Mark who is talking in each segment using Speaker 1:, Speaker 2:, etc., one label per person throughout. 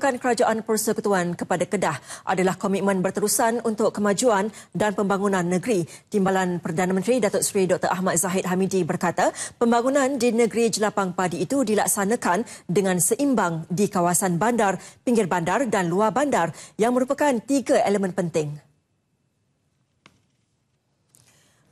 Speaker 1: Peruntukan Kerajaan Persekutuan kepada Kedah adalah komitmen berterusan untuk kemajuan dan pembangunan negeri. Timbalan Perdana Menteri Datuk Seri Dr. Ahmad Zahid Hamidi berkata, pembangunan di negeri jelapang padi itu dilaksanakan dengan seimbang di kawasan bandar, pinggir bandar dan luar bandar yang merupakan tiga elemen penting.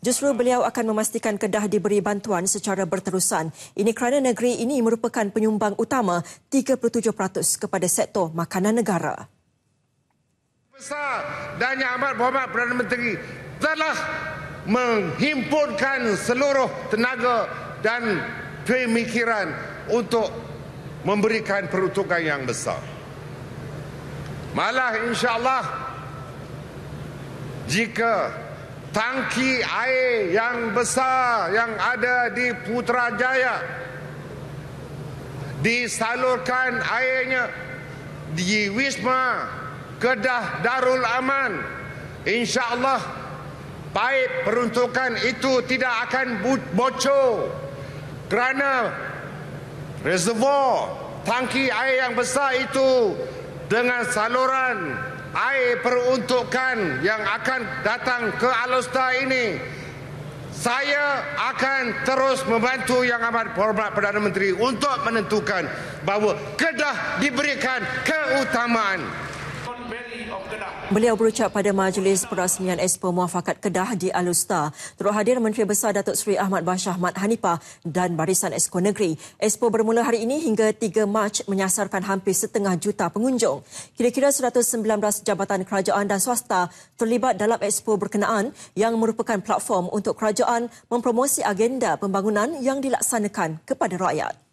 Speaker 1: Justru beliau akan memastikan Kedah diberi bantuan secara berterusan. Ini kerana negeri ini merupakan penyumbang utama 37% kepada sektor makanan negara.
Speaker 2: Besar dan Yang Amat Berhormat Perdana Menteri telah menghimpunkan seluruh tenaga dan pemikiran untuk memberikan peruntukan yang besar. Malah insya-Allah jika tangki air yang besar yang ada di Putrajaya disalurkan airnya di Wisma Kedah Darul Aman. insya-Allah baik peruntukan itu tidak akan bocor kerana reservoir tangki air yang besar itu dengan saluran air peruntukan yang akan datang ke Alustar ini. Saya akan terus membantu yang amat berhormat Perdana Menteri untuk menentukan bahawa Kedah diberikan keutamaan
Speaker 1: Beliau berucap pada majlis perasmian Expo Muafakat Kedah di Alustar. Turut hadir Menteri Besar Datuk Seri Ahmad Bashar Mat Hanifah dan Barisan Exco Negeri. Expo bermula hari ini hingga 3 Mac menyasarkan hampir setengah juta pengunjung. Kira-kira 119 jabatan kerajaan dan swasta terlibat dalam Expo berkenaan yang merupakan platform untuk kerajaan mempromosi agenda pembangunan yang dilaksanakan kepada rakyat.